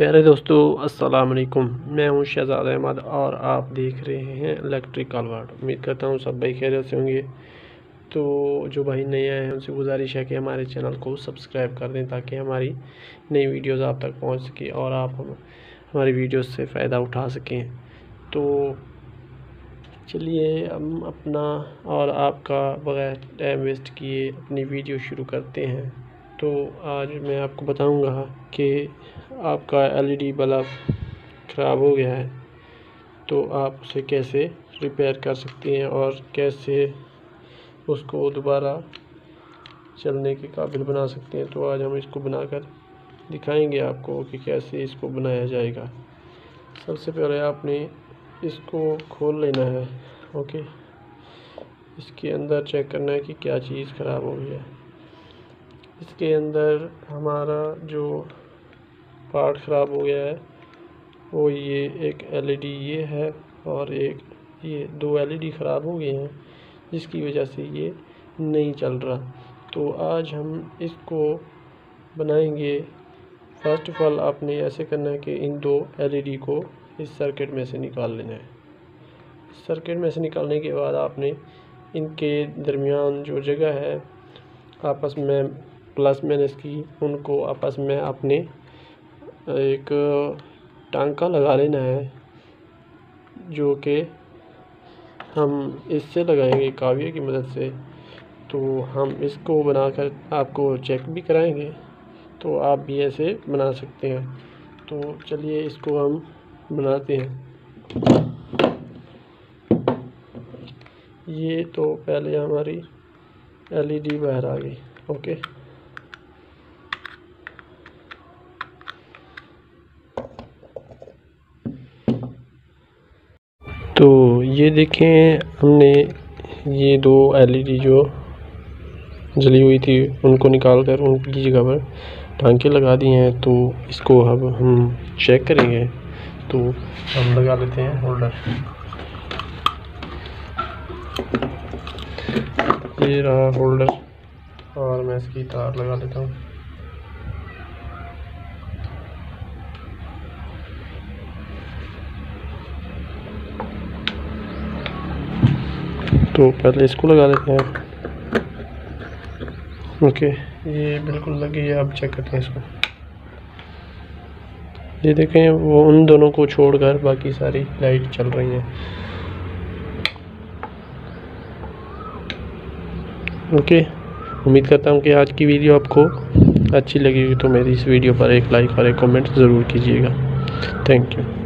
प्यारे दोस्तों अस्सलाम वालेकुम। मैं हूँ शहजाद अहमद और आप देख रहे हैं इलेक्ट्रिकल वर्ड उम्मीद करता हूँ सब भाई खैरियत से होंगे। तो जो भाई नए आए हैं उनसे गुजारिश है कि हमारे चैनल को सब्सक्राइब कर दें ताकि हमारी नई वीडियोस आप तक पहुँच सके और आप हम, हमारी वीडियोस से फ़ायदा उठा सकें। तो चलिए हम अपना और आपका बग़ैर टाइम वेस्ट किए अपनी वीडियो शुरू करते हैं। तो आज मैं आपको बताऊँगा कि आपका एलईडी बल्ब ख़राब हो गया है तो आप उसे कैसे रिपेयर कर सकते हैं और कैसे उसको दोबारा चलने के काबिल बना सकते हैं। तो आज हम इसको बनाकर दिखाएँगे आपको कि कैसे इसको बनाया जाएगा। सबसे पहले आपने इसको खोल लेना है, ओके? इसके अंदर चेक करना है कि क्या चीज़ ख़राब हो गई है। इसके अंदर हमारा जो पार्ट ख़राब हो गया है, वो ये एक एलईडी ये है और एक ये दो एलईडी ख़राब हो गए हैं, जिसकी वजह से ये नहीं चल रहा। तो आज हम इसको बनाएँगे। फ़र्स्ट ऑफ़ ऑल आपने ऐसे करना है कि इन दो एलईडी को इस सर्किट में से निकाल लेना है। सर्किट में से निकालने के बाद आपने इनके दरमियान जो जगह है, आपस में प्लस माइनस की, उनको आपस में अपने, एक टांका लगा लेना है, जो कि हम इससे लगाएँगे काव्य की मदद से। तो हम इसको बनाकर आपको चेक भी कराएँगे तो आप भी ऐसे बना सकते हैं। तो चलिए इसको हम बनाते हैं। ये तो पहले हमारी एलईडी बाहर आ गई, ओके। तो ये देखें, हमने ये दो एलईडी जो जली हुई थी, उनको निकाल कर उनकी जगह पर टांके लगा दिए हैं तो इसको अब हम चेक करेंगे। तो हम लगा लेते हैं होल्डर ये रहा होल्डर और मैं इसकी तार लगा लेता हूँ। तो पहले इसको लगा लेते हैं ओके। ये बिल्कुल लगी है अब चेक करते हैं इसको। ये देखें वो उन दोनों को छोड़कर बाकी सारी लाइट चल रही हैं। ओके। उम्मीद करता हूँ कि आज की वीडियो आपको अच्छी लगी लगेगी तो मेरी इस वीडियो पर एक लाइक और एक कमेंट ज़रूर कीजिएगा। Thank you